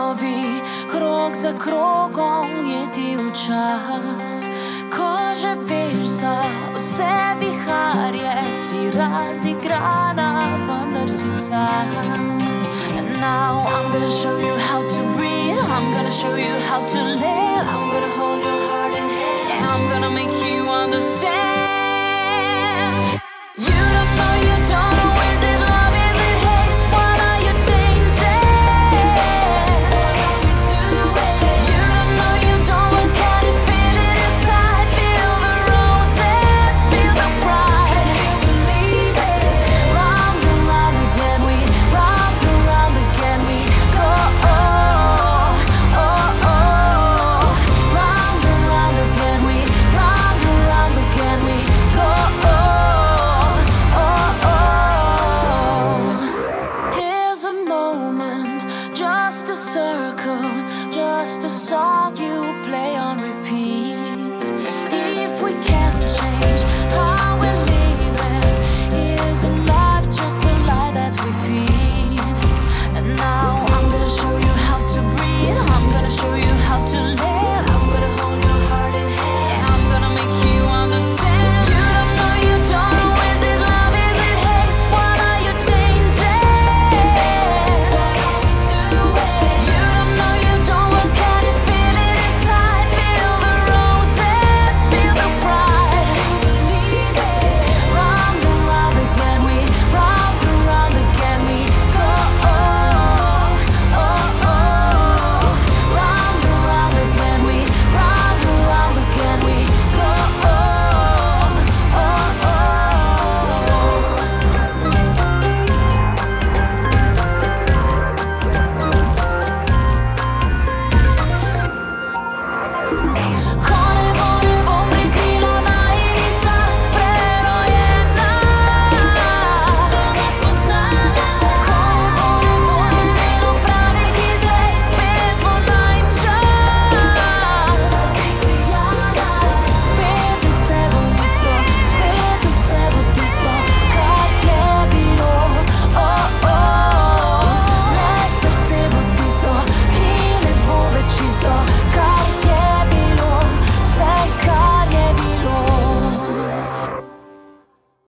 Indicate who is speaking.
Speaker 1: крові. Now I'm gonna show you how to breathe, I'm gonna show you how to live, I'm gonna hold your heart in hand, I'm gonna make you understand. change.